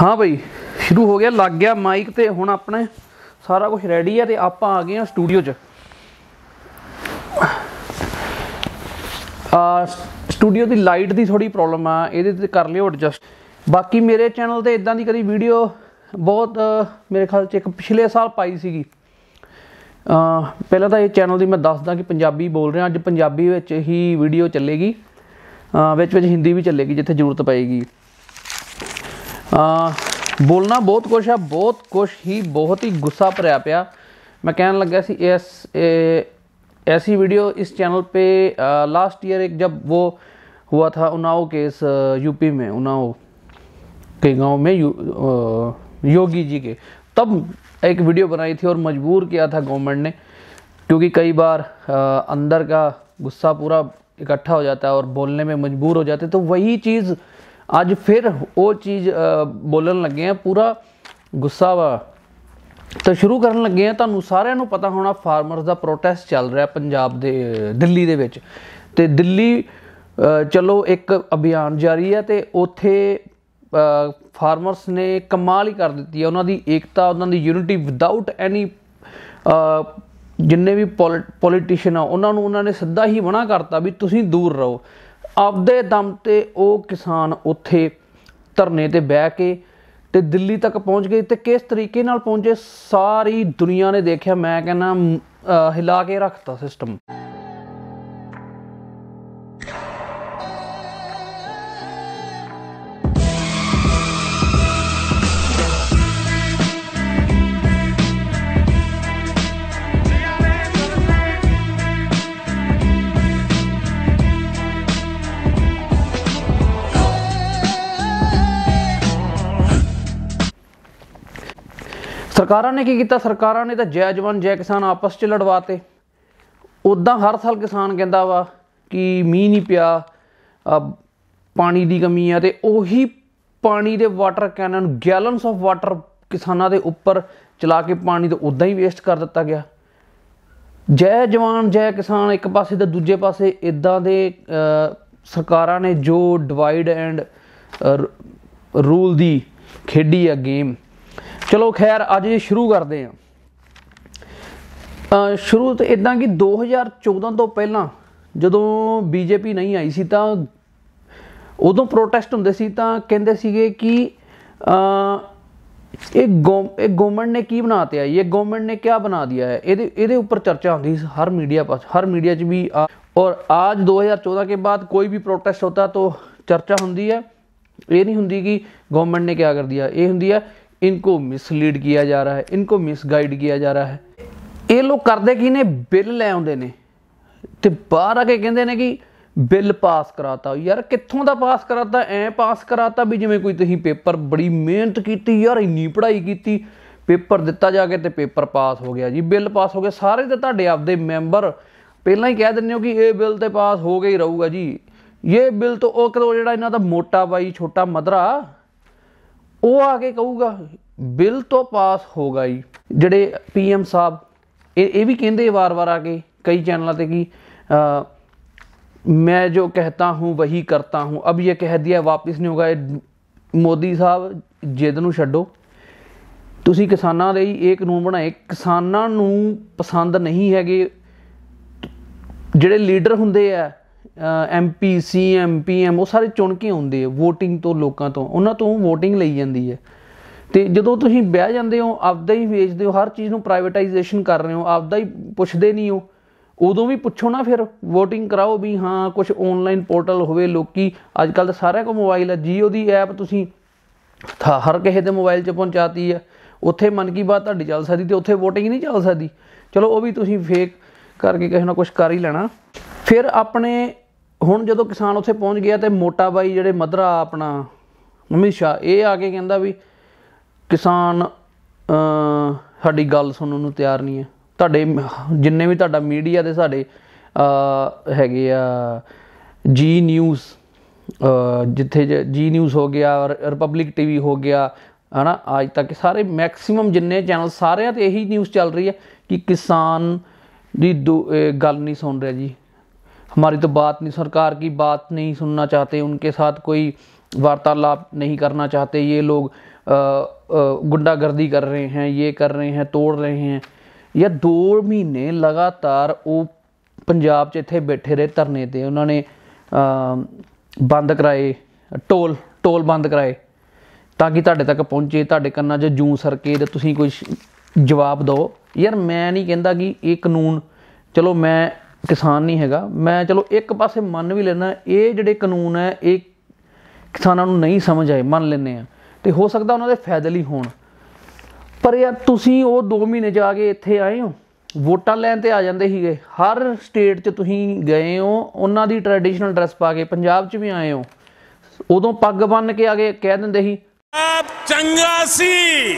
ਹਾਂ ਬਈ, ਸ਼ੁਰੂ ਹੋ ਗਿਆ, ਲੱਗ ਗਿਆ ਮਾਈਕ ਤੇ, ਹੁਣ ਆਪਣੇ ਸਾਰਾ ਕੁਝ ਰੈਡੀ ਹੈ ਤੇ ਆਪਾਂ ਆ ਗਏ ਹਾਂ ਸਟੂਡੀਓ 'ਚ। ਆ ਸਟੂਡੀਓ ਦੀ ਲਾਈਟ ਦੀ ਥੋੜੀ ਪ੍ਰੋਬਲਮ ਆ, ਇਹਦੇ ਤੇ ਕਰ ਲਿਓ ਐਡਜਸਟ ਬਾਕੀ ਮੇਰੇ ਚੈਨਲ ਤੇ ਇਦਾਂ ਦੀ ਕਦੀ ਵੀਡੀਓ ਬਹੁਤ, ਮੇਰੇ ਖਿਆਲ 'ਚ ਇੱਕ ਪਿਛਲੇ ਸਾਲ ਪਾਈ ਸੀਗੀ। ਪਹਿਲਾਂ ਤਾਂ ਇਹ ਚੈਨਲ ਦੀ ਮੈਂ ਦੱਸਦਾ ਕਿ ਪੰਜਾਬੀ ਬੋਲ ਰਿਹਾ, ਅੱਜ ਪੰਜਾਬੀ ਵਿੱਚ ਹੀ ਵੀਡੀਓ ਚੱਲੇਗੀ। ਵਿੱਚ ਵਿੱਚ ਹਿੰਦੀ ਵੀ ਚੱਲੇਗੀ, ਜਿੱਥੇ ਜ਼ਰੂਰਤ ਪਏਗੀ। ਆ ਬੋਲਣਾ ਬਹੁਤ ਕੁਛ ਆ ਬਹੁਤ ਕੁਛ ਹੀ ਬਹੁਤ ਹੀ ਗੁੱਸਾ ਭਰਿਆ ਪਿਆ मैं कहने लगा सी एस ए, ऐसी वीडियो इस चैनल पे लास्ट ईयर एक जब वो हुआ था उन्नाव केस यूपी में उन्नाव के गांव में यू, अ, योगी जी के तब एक वीडियो बनाई थी और मजबूर किया था गवर्नमेंट ने क्योंकि कई बार अ, अंदर का गुस्सा पूरा इकट्ठा हो जाता है और बोलने में मजबूर हो जाते हैं। तो वही चीज़ ਅੱਜ ਫਿਰ ਉਹ ਚੀਜ਼ ਬੋਲਣ ਲੱਗੇ ਆ, ਪੂਰਾ ਗੁੱਸਾ ਵਾ। ਤਾਂ ਸ਼ੁਰੂ ਕਰਨ ਲੱਗੇ ਆ, ਤੁਹਾਨੂੰ ਸਾਰਿਆਂ ਨੂੰ ਪਤਾ ਹੋਣਾ ਫਾਰਮਰਸ ਦਾ ਪ੍ਰੋਟੈਸਟ ਚੱਲ ਰਿਹਾ ਪੰਜਾਬ ਦੇ, ਦਿੱਲੀ ਦੇ ਵਿੱਚ। ਤੇ ਦਿੱਲੀ ਚਲੋ ਇੱਕ ਅਭਿਆਨ ਜਾਰੀ ਹੈ ਤੇ ਉਥੇ ਫਾਰਮਰਸ ਨੇ ਕਮਾਲ ਹੀ ਕਰ ਦਿੱਤੀ ਹੈ ਉਹਨਾਂ ਦੀ ਏਕਤਾ, ਉਹਨਾਂ ਦੀ ਯੂਨਿਟੀ ਵਿਦਆਊਟ ਐਨੀ ਜਿੰਨੇ ਵੀ ਪੋਲੀਟੀਸ਼ੀਅਨ ਆ, ਉਹਨਾਂ ਨੂੰ ਉਹਨਾਂ ਨੇ ਸਿੱਧਾ ਹੀ ਮਨਾ ਕਰਤਾ ਵੀ ਤੁਸੀਂ ਦੂਰ ਰਹੋ। ਆਪਦੇ ਦਮ ਤੇ ਉਹ ਕਿਸਾਨ ਉੱਥੇ ਧਰਨੇ ਤੇ ਬਹਿ ਕੇ ਤੇ ਦਿੱਲੀ ਤੱਕ ਪਹੁੰਚ ਗਏ ਤੇ ਕਿਸ ਤਰੀਕੇ ਨਾਲ ਪਹੁੰਚੇ? ਸਾਰੀ ਦੁਨੀਆ ਨੇ ਦੇਖਿਆ, ਮੈਂ ਕਹਿੰਦਾ ਹਿਲਾ ਕੇ ਰੱਖਤਾ ਸਿਸਟਮ ਸਰਕਾਰਾਂ ਨੇ ਕੀ ਕੀਤਾ? ਸਰਕਾਰਾਂ ਨੇ ਤਾਂ ਜੈ ਜਵਾਨ, ਜੈ ਕਿਸਾਨ ਆਪਸ 'ਚ ਲੜਵਾਤੇ। ਉਦਾਂ ਹਰ ਸਾਲ ਕਿਸਾਨ ਕਹਿੰਦਾ ਵਾ ਕਿ ਮੀਂਹ ਨਹੀਂ ਪਿਆ ਪਾਣੀ ਦੀ ਕਮੀ ਆ ਤੇ ਉਹੀ ਪਾਣੀ ਦੇ water cannon gallons of water ਕਿਸਾਨਾਂ ਦੇ ਉੱਪਰ ਚਲਾ ਕੇ ਪਾਣੀ ਤਾਂ ਉਦਾਂ ਹੀ ਵੇਸਟ ਕਰ ਦਿੱਤਾ ਗਿਆ। ਜੈ ਜਵਾਨ, ਜੈ ਕਿਸਾਨ ਇੱਕ ਪਾਸੇ ਤੇ ਦੂਜੇ ਪਾਸੇ ਇਦਾਂ ਦੇ ਸਰਕਾਰਾਂ ਨੇ ਜੋ ਡਿਵਾਈਡ ਐਂਡ ਰੂਲ ਦੀ ਖੇਡੀ ਆ ਗੇਮ ਚਲੋ ਖੈਰ, ਅੱਜ ਇਹ ਸ਼ੁਰੂ ਕਰਦੇ ਆ ਸ਼ੁਰੂ ਤੋਂ ਇਦਾਂ ਕਿ 2014 ਤੋਂ ਪਹਿਲਾਂ ਜਦੋਂ ਬੀਜੇਪੀ ਨਹੀਂ ਆਈ ਸੀ ਤਾਂ ਉਦੋਂ ਪ੍ਰੋਟੈਸਟ ਹੁੰਦੇ ਸੀ ਤਾਂ ਕਹਿੰਦੇ ਸੀਗੇ ਕਿ ਇਹ ਇਹ ਗਵਰਨਮੈਂਟ ਨੇ ਕੀ ਬਣਾ ਤਿਆ ਇਹ ਗਵਰਨਮੈਂਟ ਨੇ ਕੀ ਬਣਾ ਦਿਆ ਹੈ? ਇਹਦੇ ਇਹਦੇ ਉੱਪਰ ਚਰਚਾ ਹੁੰਦੀ ਸੀ ਹਰ ਮੀਡੀਆ ਪਾਸ, ਹਰ ਮੀਡੀਆ 'ਚ ਵੀ ਔਰ ਅੱਜ 2014 ਕੇ ਬਾਅਦ ਕੋਈ ਵੀ ਪ੍ਰੋਟੈਸਟ ਹੋਤਾ ਤਾਂ ਚਰਚਾ ਹੁੰਦੀ ਹੈ। ਇਹ ਨਹੀਂ ਹੁੰਦੀ ਕਿ ਗਵਰਨਮੈਂਟ ਨੇ ਕੀ ਕਰ ਦਿਆ। ਇਹ ਹੁੰਦੀ ਹੈ इनको मिसलीड किया जा रहा है इनको मिसगाइड किया जा रहा है ਇਹ ਲੋਕ ਕਰਦੇ ਕੀ ਨੇ ਬਿੱਲ ਲੈ ਆਉਂਦੇ ਨੇ ਤੇ ਬਾਹਰ ਆ ਕੇ ਕਹਿੰਦੇ ਨੇ ਕਿ ਬਿੱਲ ਪਾਸ ਕਰਾਤਾ ਯਾਰ ਕਿੱਥੋਂ ਦਾ ਪਾਸ ਕਰਾਤਾ ਐ ਪਾਸ ਕਰਾਤਾ ਵੀ ਜਿਵੇਂ ਕੋਈ ਤੁਸੀਂ ਪੇਪਰ ਬੜੀ ਮਿਹਨਤ ਕੀਤੀ ਯਾਰ ਇੰਨੀ ਪੜ੍ਹਾਈ ਕੀਤੀ ਪੇਪਰ ਦਿੱਤਾ ਜਾ ਕੇ ਤੇ ਪੇਪਰ ਪਾਸ ਹੋ ਗਿਆ ਜੀ ਬਿੱਲ ਪਾਸ ਹੋ ਗਿਆ ਸਾਰੇ ਤੇ ਤੁਹਾਡੇ ਆਪਦੇ ਮੈਂਬਰ ਪਹਿਲਾਂ ਹੀ ਕਹਿ ਦਿੰਦੇ ਹੋ ਕਿ ਇਹ ਬਿੱਲ ਤੇ ਪਾਸ ਹੋ ਗਿਆ ਹੀ ਰਹੂਗਾ ਜੀ ਇਹ ਬਿੱਲ ਤੋਂ ਉਹ ਕਦੋਂ ਜਿਹੜਾ ਇਹਨਾਂ ਦਾ ਮੋਟਾ ਬਾਈ ਛੋਟਾ ਮਧਰਾ ਉਹ ਆ ਕੇ ਕਹੂਗਾ, ਬਿੱਲ ਤੋਂ ਪਾਸ ਹੋਗਾ ਜੀ। ਜਿਹੜੇ ਪੀਐਮ ਸਾਹਿਬ, ਇਹ ਇਹ ਵੀ ਕਹਿੰਦੇ ਵਾਰ-ਵਾਰ ਆ ਕੇ, ਕਈ ਚੈਨਲਾਂ ਤੇ ਕਿ ਮੈਂ ਜੋ ਕਹਤਾ ਹੂੰ, ਵਹੀ ਕਰਤਾ ਹੂੰ। ਅਬ ਇਹ ਕਹਿ ਦਿਆ ਵਾਪਸ ਨਹੀਂ ਹੋਗਾ। ਮੋਦੀ ਸਾਹਿਬ, ਜਿੱਦ ਨੂੰ ਛੱਡੋ। ਤੁਸੀਂ ਕਿਸਾਨਾਂ ਲਈ ਇਹ ਕਾਨੂੰਨ ਬਣਾਏ। ਕਿਸਾਨਾਂ ਨੂੰ ਪਸੰਦ ਨਹੀਂ ਹੈਗੇ। ਜਿਹੜੇ ਲੀਡਰ ਹੁੰਦੇ ਆ ਐਮਪੀ ਸੀਐਮ ਪੀਐਮ ਉਹ ਸਾਰੇ ਚੁਣ ਕੇ ਆਉਂਦੇ ਆ VOTING ਤੋਂ, ਲੋਕਾਂ ਤੋਂ। ਉਹਨਾਂ ਤੋਂ VOTING ਲਈ ਜਾਂਦੀ ਹੈ। ਤੇ ਜਦੋਂ ਤੁਸੀਂ ਬਹਿ ਜਾਂਦੇ ਹੋ, ਆਪਦਾ ਹੀ ਵੇਚਦੇ ਹੋ, ਹਰ ਚੀਜ਼ ਨੂੰ ਪ੍ਰਾਈਵੇਟਾਈਜੇਸ਼ਨ ਕਰ ਰਹੇ ਹੋ, ਆਪਦਾ ਹੀ ਪੁੱਛਦੇ ਨਹੀਂ ਹੋ, ਉਦੋਂ ਵੀ ਪੁੱਛੋ ਨਾ ਫਿਰ VOTING ਕਰਾਓ ਵੀ ਹਾਂ ਕੁਝ ਆਨਲਾਈਨ ਪੋਰਟਲ ਹੋਵੇ ਲੋਕੀ। ਅੱਜ ਕੱਲ ਤਾਂ ਸਾਰਿਆਂ ਕੋਲ ਮੋਬਾਈਲ ਹੈ ਜੀਓ ਦੀ ਐਪ ਤੁਸੀਂ ਥਾ- ਹਰ ਕਿਸੇ ਦੇ ਮੋਬਾਈਲ 'ਚ ਪਹੁੰਚਾਤੀ ਹੈ ਉੱਥੇ ਮਨ ਕੀ ਬਾਤ ਤੁਹਾਡੀ ਚੱਲ ਸਕਦੀ ਤੇ ਉੱਥੇ VOTING ਨਹੀਂ ਚੱਲ ਸਕਦੀ। ਚਲੋ ਉਹ ਵੀ ਤੁਸੀਂ ਫੇਕ ਕਰਕੇ ਕਿਸੇ ਨਾ ਕੁਝ ਕਰ ਹੀ ਲੈਣਾ। ਫਿਰ ਆਪਣੇ ਹੁਣ ਜਦੋਂ ਕਿਸਾਨ ਉੱਥੇ ਪਹੁੰਚ ਗਿਆ ਤੇ ਮੋਟਾ ਬਾਈ ਜਿਹੜੇ ਮਧਰਾ ਆਪਣਾ ਅਮਿਤ ਸ਼ਾਹ ਇਹ ਆ ਕੇ ਕਹਿੰਦਾ ਵੀ, ਕਿਸਾਨ ਸਾਡੀ ਗੱਲ ਸੁਣਨ ਨੂੰ ਤਿਆਰ ਨਹੀਂ ਹੈ। ਤੁਹਾਡੇ ਜਿੰਨੇ ਵੀ ਤੁਹਾਡਾ ਮੀਡੀਆ ਦੇ ਸਾਡੇ ਹੈਗੇ ਆ ਜੀ ਨਿਊਜ਼ ਜਿੱਥੇ ਜ- ਜੀ ਨਿਊਜ਼ ਹੋ ਗਿਆ ਰਿਪਬਲਿਕ ਟੀਵੀ ਹੋ ਗਿਆ, ਹਨਾ, ਅੱਜ ਤੱਕ ਸਾਰੇ ਮੈਕਸਿਮਮ ਜਿੰਨੇ ਚੈਨਲ ਸਾਰਿਆਂ ਤੇ ਇਹੀ ਨਿਊਜ਼ ਚੱਲ ਰਹੀ ਹੈ ਕਿ ਕਿਸਾਨ ਦੀ ਦੋ- ਗੱਲ ਨਹੀਂ ਸੁਣ ਰਿਹਾ ਜੀ। हमारी तो बात नहीं सरकार की बात नहीं सुनना चाहते उनके साथ कोई वार्तालाप नहीं करना चाहते ये लोग गुंडागर्दी कर रहे हैं ये कर रहे हैं तोड़ रहे हैं ਯਾਰ 2 ਮਹੀਨੇ ਲਗਾਤਾਰ ਉਹ ਪੰਜਾਬ 'ਚ ਇੱਥੇ ਬੈਠੇ ਰਹੇ ਧਰਨੇ ਤੇ ਉਹਨਾਂ ਨੇ ਅਮ, ਬੰਦ ਕਰਾਏ ਟੋਲ ਟੋਲ ਬੰਦ ਕਰਾਏ ਤਾਂ ਕਿ ਤੁਹਾਡੇ ਤੱਕ ਪਹੁੰਚੇ ਤੁਹਾਡੇ ਕੰਨਾਂ 'ਚ ਜੂੰ ਸਰਕੇ ਤੇ ਤੁਸੀਂ ਕੋਈ ਸ਼- ਜਵਾਬ ਦਿਓ ਯਾਰ ਮੈਂ ਨਹੀਂ ਕਹਿੰਦਾ ਕਿ ਇਹ ਕਾਨੂੰਨ ਚਲੋ ਮੈਂ ਕਿਸਾਨ ਨਹੀਂ ਹੈਗਾ। ਮੈਂ ਚਲੋ ਇੱਕ ਪਾਸੇ ਮੰਨ ਵੀ ਲੈਣਾ ਇਹ ਜਿਹੜੇ ਕਾਨੂੰਨ ਹੈ ਇਹ ਕਿਸਾਨਾਂ ਨੂੰ ਨਹੀਂ ਸਮਝ ਆਏ ਮੰਨ ਲੈਂਦੇ ਆ ਤੇ ਹੋ ਸਕਦਾ ਉਹਨਾਂ ਦੇ ਫਾਇਦੇ ਲਈ ਹੋਣ। ਪਰ ਯਾਰ ਤੁਸੀਂ ਉਹ 2 ਮਹੀਨੇ ਜਾ ਕੇ ਇੱਥੇ ਆਏ ਹੋ ਵੋਟਾਂ ਲੈਣ ਤੇ ਆ ਜਾਂਦੇ ਸੀਗੇ। ਹਰ ਸਟੇਟ 'ਚ ਤੁਸੀਂ ਗਏ ਹੋ ਉਹਨਾਂ ਦੀ ਟ੍ਰੈਡੀਸ਼ਨਲ ਡਰੈਸ ਪਾ ਕੇ ਪੰਜਾਬ 'ਚ ਵੀ ਆਏ ਹੋ। ਉਦੋਂ ਪੱਗ ਬੰਨ ਕੇ ਆ ਕੇ ਕਹਿ ਦਿੰਦੇ ਸੀ ਆਪ ਚੰਗਾ ਸੀ।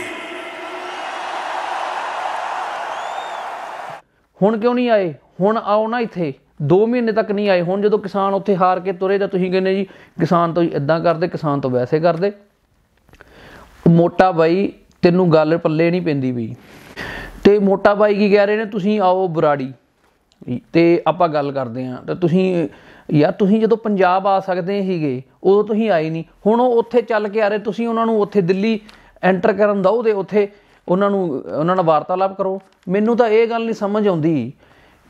ਹੁਣ ਕਿਉਂ ਨਹੀਂ ਆਏ? ਹੁਣ ਆਓ ਨਾ ਇੱਥੇ। 2 ਮਹੀਨੇ ਤੱਕ ਨਹੀਂ ਆਏ। ਹੁਣ ਜਦੋਂ ਕਿਸਾਨ ਉੱਥੇ ਹਾਰ ਕੇ ਤੁਰੇ, ਤਾਂ ਤੁਸੀਂ ਕਹਿੰਦੇ ਜੀ, ਕਿਸਾਨ ਤੋਂ ਇਦਾਂ ਕਰਦੇ, ਕਿਸਾਨ ਤੋਂ ਵੈਸੇ ਕਰਦੇ। ਮੋਟਾ ਬਾਈ, ਤੈਨੂੰ ਗੱਲ ਪੱਲੇ ਨਹੀਂ ਪੈਂਦੀ ਵੀ। ਤੇ ਮੋਟਾ ਬਾਈ ਕੀ ਕਹਿ ਰਹੇ ਨੇ? ਤੁਸੀਂ ਆਓ ਬੁਰਾੜੀ। ਤੇ ਆਪਾਂ ਗੱਲ ਕਰਦੇ ਆਂ ਤਾਂ ਤੁਸੀਂ, ਯਾਰ ਤੁਸੀਂ ਜਦੋਂ ਪੰਜਾਬ ਆ ਸਕਦੇ ਸੀਗੇ, ਉਦੋਂ ਤੁਸੀਂ ਆਏ ਨਹੀਂ। ਹੁਣ ਉਹ ਉੱਥੇ ਚੱਲ ਕੇ ਆ ਰਹੇ, ਤੁਸੀਂ ਉਹਨਾਂ ਨੂੰ ਉੱਥੇ ਦਿੱਲੀ ਐਂਟਰ ਕਰਨ ਦਿਓ ਤੇ ਉੱਥੇ। ਉਹਨਾਂ ਨੂੰ, ਉਹਨਾਂ ਨਾਲ ਵਾਰਤਾਲਾਪ ਕਰੋ। ਮੈਨੂੰ ਤਾਂ ਇਹ ਗੱਲ ਨਹੀਂ ਸਮਝ ਆਉਂਦੀ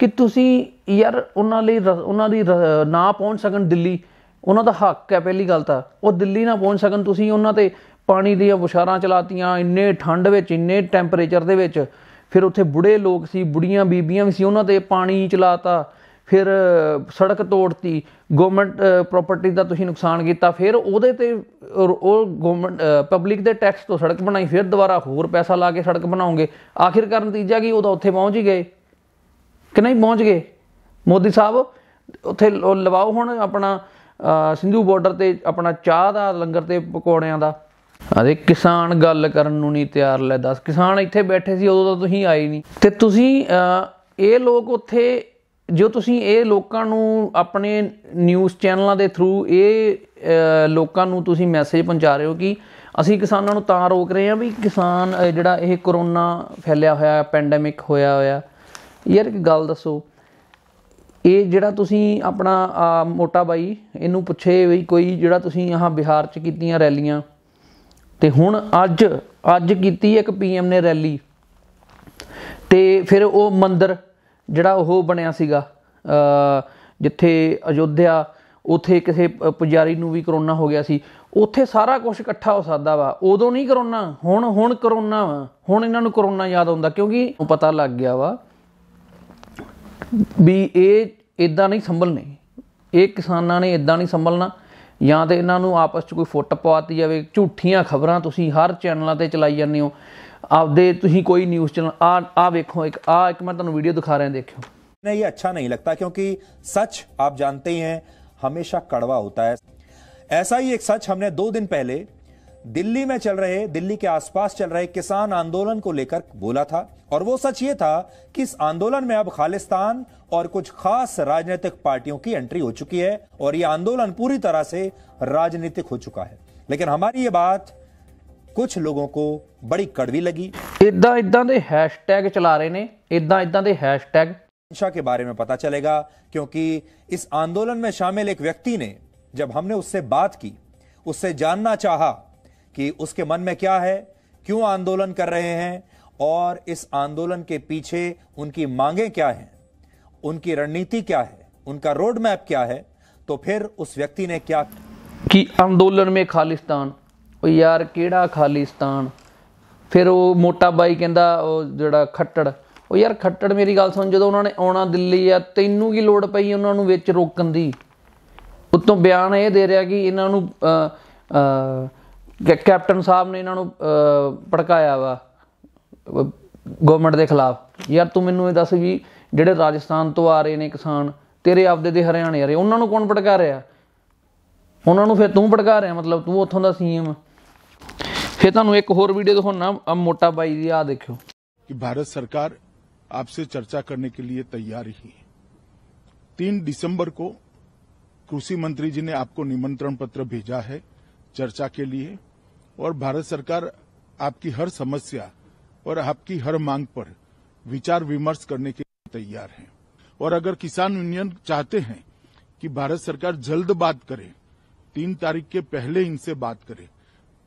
ਕਿ ਤੁਸੀਂ ਯਾਰ ਉਹਨਾਂ ਲਈ ਰ- ਉਹਨਾਂ ਦੀ ਰ- ਨਾ ਪਹੁੰਚ ਸਕਣ ਦਿੱਲੀ। ਉਹਨਾਂ ਦਾ ਹੱਕ ਹੈ ਪਹਿਲੀ ਗੱਲ ਤਾਂ। ਉਹ ਦਿੱਲੀ ਨਾ ਪਹੁੰਚ ਸਕਣ। ਤੁਸੀਂ ਉਹਨਾਂ ਤੇ ਪਾਣੀ ਦੀਆਂ ਬੁਸ਼ਾਰਾਂ ਚਲਾਤੀਆਂ ਇੰਨੇ ਠੰਡ ਵਿੱਚ ਇੰਨੇ ਟੈਂਪਰੇਚਰ ਦੇ ਵਿੱਚ। ਫਿਰ ਉੱਥੇ ਬੁੜੇ ਲੋਕ ਸੀ ਬੁੜੀਆਂ ਬੀਬੀਆਂ ਵੀ ਸੀ ਉਹਨਾਂ ਤੇ ਪਾਣੀ ਚਲਾਤਾ। ਫਿਰ ਅ, ਸੜਕ ਤੋੜਤੀ। ਗਵਰਨਮੈਂਟ ਪ੍ਰਾਪਰਟੀ ਦਾ ਤੁਸੀਂ ਨੁਕਸਾਨ ਕੀਤਾ। ਫਿਰ ਉਹਦੇ ਤੇ ਉਹ- ਉਹ ਗਵਰਨਮੈਂਟ ਪਬਲਿਕ ਦੇ ਟੈਕਸ ਤੋਂ ਸੜਕ ਬਣਾਈ। ਫਿਰ ਦੁਬਾਰਾ ਹੋਰ ਪੈਸਾ ਲਾ ਕੇ ਸੜਕ ਬਣਾਉਂਗੇ ਆਖਿਰਕਾਰ ਨਤੀਜਾ ਕੀ? ਉਹਦਾ ਉੱਥੇ ਪਹੁੰਚ ਹੀ ਗਏ। ਕਿ ਨਹੀਂ ਪਹੁੰਚ ਗਏ? ਮੋਦੀ ਸਾਹਿਬ, ਉੱਥੇ ਲਵਾਓ ਹੁਣ ਆਪਣਾ ਸਿੰਧੂ ਬਾਰਡਰ ਤੇ ਆਪਣਾ ਚਾਹ ਦਾ, ਲੰਗਰ ਤੇ ਪਕੌੜਿਆਂ ਦਾ। ਅਰੇ ਕਿਸਾਨ ਗੱਲ ਕਰਨ ਨੂੰ ਨਹੀਂ ਤਿਆਰ ਲੈ ਦੱਸ। ਕਿਸਾਨ ਇੱਥੇ ਬੈਠੇ ਸੀ, ਉਦੋਂ ਤਾਂ ਤੁਸੀਂ ਆਏ ਨਹੀਂ। ਤੇ ਤੁਸੀਂ ਇਹ ਲੋਕ ਉੱਥੇ, ਜੋ ਤੁਸੀਂ ਇਹ ਲੋਕਾਂ ਨੂੰ ਆਪਣੇ ਨਿਊਜ਼ ਚੈਨਲਾਂ ਦੇ ਥਰੂ ਇਹ ਲੋਕਾਂ ਨੂੰ ਤੁਸੀਂ ਮੈਸੇਜ ਪਹੁੰਚਾ ਰਹੇ ਹੋ ਕਿ ਅਸੀਂ ਕਿਸਾਨਾਂ ਨੂੰ ਤਾਂ ਰੋਕ ਰਹੇ ਹਾਂ ਵੀ ਕਿਸਾਨ ਜਿਹੜਾ ਇਹ ਕਰੋਨਾ ਫੈਲਿਆ ਹੋਇਆ ਪੈਂਡੈਮਿਕ ਹੋਇਆ ਹੋਇਆ ਯਾਰ ਇੱਕ ਗੱਲ ਦੱਸੋ। ਇਹ ਜਿਹੜਾ ਤੁਸੀਂ ਆਪਣਾ ਮੋਟਾ ਬਾਈ, ਇਹਨੂੰ ਪੁੱਛੇ ਵੀ ਕੋਈ ਜਿਹੜਾ ਤੁਸੀਂ ਆਹ ਬਿਹਾਰ ਚ ਕੀਤੀਆਂ ਰੈਲੀਆਂ। ਤੇ ਹੁਣ ਅੱਜ ਅੱਜ ਕੀਤੀ ਇੱਕ ਪੀਐਮ ਨੇ ਰੈਲੀ। ਤੇ ਫਿਰ ਉਹ ਮੰਦਿਰ ਜਿਹੜਾ ਉਹ ਬਣਿਆ ਸੀਗਾ ਜਿੱਥੇ ਅਯੋਧਿਆ, ਉਥੇ ਕਿਸੇ ਪ- ਪੁਜਾਰੀ ਨੂੰ ਵੀ ਕਰੋਨਾ ਹੋ ਗਿਆ ਸੀ। ਉਥੇ ਸਾਰਾ ਕੁਝ ਇਕੱਠਾ ਹੋ ਸਕਦਾ ਵਾ। ਉਦੋਂ ਨਹੀਂ ਕਰੋਨਾ, ਹੁਣ ਹੁਣ ਕਰੋਨਾ ਵਾ। ਹੁਣ ਇਹਨਾਂ ਨੂੰ ਕਰੋਨਾ ਯਾਦ ਆਉਂਦਾ, ਕਿਉਂਕਿ ਪਤਾ ਲੱਗ ਗਿਆ ਵਾ ਵੀ ਇਹ ਇਦਾਂ ਨਹੀਂ ਸੰਭਲਨੇ ਇਹ ਕਿਸਾਨਾਂ ਨੇ ਇਦਾਂ ਨਹੀਂ ਸੰਭਲਣਾ ਜਾਂ ਤੇ ਇਹਨਾਂ ਨੂੰ ਆਪਸ 'ਚ ਕੋਈ ਫੁੱਟ ਪਵਾਤੀ ਜਾਵੇ ਝੂਠੀਆਂ ਖਬਰਾਂ ਤੁਸੀਂ ਹਰ ਚੈਨਲਾਂ ਤੇ ਚਲਾਈ ਜਾਂਦੇ ਹੋ ਆਪਦੇ ਤੁਸੀਂ ਕੋਈ ਨਿਊਜ਼ ਚੈਨਲ ਆ ਆ ਵੇਖੋ ਇੱਕ ਆ ਇੱਕ ਮੈਂ ਤੁਹਾਨੂੰ ਵੀਡੀਓ ਦਿਖਾ ਰਿਹਾ ਦੇਖਿਓ नहीं ये अच्छा नहीं लगता क्योंकि सच आप जानते ही हैं हमेशा कड़वा होता है ऐसा ही एक सच हमने दो दिन पहले दिल्ली में चल रहे दिल्ली के आसपास चल रहे किसान आंदोलन को लेकर बोला था और वो सच ये था कि इस आंदोलन में अब खालिस्तान और कुछ खास राजनीतिक पार्टियों की एंट्री हो चुकी है और ये आंदोलन पूरी तरह से राजनीतिक हो चुका है लेकिन हमारी ये बात कुछ लोगों को बड़ी कड़वी लगी ਇਦਾਂ ਇਦਾਂ ਦੇ ਹੈਸ਼ਟੈਗ ਚਲਾ ਰਹੇ ਨੇ ਇਦਾਂ ਇਦਾਂ ਦੇ ਹੈਸ਼ਟੈਗ हिंसा के बारे में पता चलेगा क्योंकि इस आंदोलन में शामिल एक व्यक्ति ने जब हमने उससे बात की उससे जानना चाहा कि उसके मन में क्या है क्यों आंदोलन कर रहे हैं और इस आंदोलन के पीछे उनकी मांगे क्या हैं उनकी रणनीति क्या है उनका रोड मैप क्या है तो फिर उस व्यक्ति ने क्या ਕਿ ਅੰਦੋਲਨ ਮੇ ਖਾਲਿਸਤਾਨ ਉਹ ਯਾਰ ਕਿਹੜਾ ਖਾਲਿਸਤਾਨ ਫਿਰ ਉਹ ਮੋਟਾ ਬਾਈ ਕਹਿੰਦਾ ਉਹ ਜਿਹੜਾ ਖੱਟੜ ਉਹ ਯਾਰ ਖੱਟੜ ਮੇਰੀ ਗੱਲ ਸੁਣ ਜਦੋਂ ਉਹਨਾਂ ਨੇ ਆਉਣਾ ਦਿੱਲੀ ਆ ਤੈਨੂੰ ਕੀ ਲੋੜ ਪਈ ਉਹਨਾਂ ਨੂੰ ਵਿੱਚ ਰੋਕਣ ਦੀ ਉਤੋਂ ਬਿਆਨ ਇਹ ਦੇ ਰਿਹਾ ਕਿ ਇਹਨਾਂ ਨੂੰ ਅ, ਅ, ਕੈ- ਕੈਪਟਨ ਸਾਹਿਬ ਨੇ ਇਹਨਾਂ ਨੂੰ ਅ, ਭੜਕਾਇਆ ਵਾ ਗਵਰਨਮੈਂਟ ਦੇ ਖਿਲਾਫ ਯਾਰ ਤੂੰ ਮੈਨੂੰ ਇਹ ਦੱਸ ਵੀ ਜਿਹੜੇ ਰਾਜਸਥਾਨ ਤੋਂ ਆ ਰਹੇ ਨੇ ਕਿਸਾਨ ਤੇਰੇ ਆਪਦੇ ਦੇ ਹਰਿਆਣੇ ਆ ਰਹੇ ਉਹਨਾਂ ਨੂੰ ਕੌਣ ਭੜਕਾ ਰਿਹਾ ਉਹਨਾਂ ਨੂੰ ਫਿਰ ਤੂੰ ਭੜਕਾ ਰਿਹਾ ਮਤਲਬ ਤੂੰ ਉੱਥੋਂ ਦਾ ਸੀਐਮ ਫਿਰ ਤੁਹਾਨੂੰ ਇੱਕ ਹੋਰ ਵੀਡੀਓ ਦਿਖਾਉਣਾ ਆ ਮੋਟਾ ਬਾਈ ਦੀ ਆ ਦੇਖਿਓ कि भारत सरकार आपसे चर्चा करने के लिए तैयार ही है तीन दिसंबर को कृषि मंत्री जी ने आपको निमंत्रण पत्र भेजा है चर्चा के लिए और भारत सरकार आपकी हर समस्या और आपकी हर मांग पर विचार विमर्श करने के लिए तैयार है। और अगर किसान यूनियन चाहते हैं कि भारत सरकार जल्द बात करे, तीन तारीख के पहले इनसे बात करे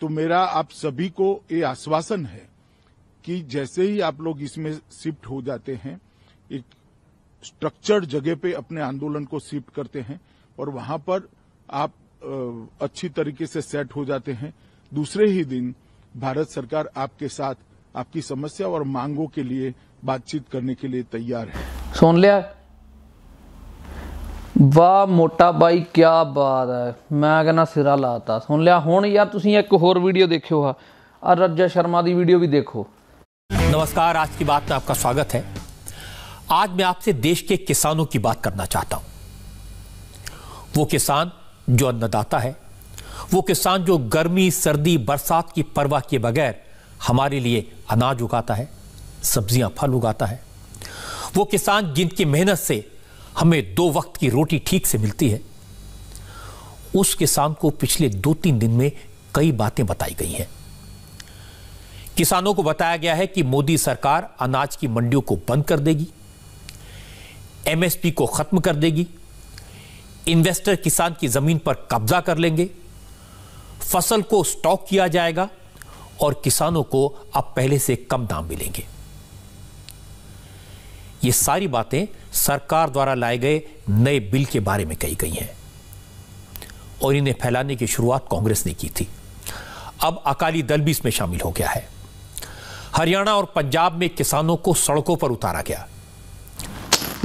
तो मेरा आप सभी को ये आश्वासन है कि जैसे ही आप लोग इसमें शिफ्ट हो जाते हैं, एक स्ट्रक्चर्ड जगह पे अपने आंदोलन को शिफ्ट करते हैं और वहाँ पर आप अच्छी तरीके से सेट हो जाते हैं। दूसरे ही दिन भारत सरकार आपके साथ आपकी समस्या और मांगों के लिए बातचीत करने के लिए तैयार है ਸੁਣ ਲਿਆ ਵਾਹ ਮੋਟਾ ਬਾਈ ਕੀ ਬਾਤ ਹੈ ਮੈਂ ਕਹਿੰਦਾ ਸਿਰਾ ਲਾਤਾ ਸੁਣ ਲਿਆ ਹੁਣ ਯਾਰ ਤੁਸੀਂ ਇੱਕ ਹੋਰ ਵੀਡੀਓ ਦੇਖਿਓ ਆ ਆ ਰੱਜਾ ਸ਼ਰਮਾ ਦੀ ਵੀਡੀਓ ਵੀ ਦੇਖੋ नमस्कार आज की बात में आपका स्वागत है आज मैं आपसे देश के किसानों की बात करना चाहता हूं वो किसान जो अन्नदाता है वो किसान जो गर्मी, सर्दी, बरसात की परवाह किए बगैर हमारे लिए अनाज उगाता है, सब्ज़ियाँ, फल उगाता है। वो किसान जिनकी मेहनत से हमें दो वक्त की रोटी ठीक से मिलती है, उस किसान को पिछले दो तीन दिन में कई बातें बताई गई हैं। किसानों को बताया गया है कि मोदी सरकार अनाज की मंडियों को बंद कर देगी, एमएसपी को खत्म कर देगी, इन्वेस्टर किसान की ज़मीन पर कब्जा कर लेंगे फसल को स्टॉक किया जाएगा और किसानों को अब पहले से कम दाम मिलेंगे ये सारी बातें सरकार द्वारा लाए गए नए बिल के बारे में कही गई हैं और इन्हें फैलाने की शुरुआत कांग्रेस ने की थी अब अकाली दल भी इसमें शामिल हो गया है हरियाणा और पंजाब में किसानों को सड़कों पर उतारा गया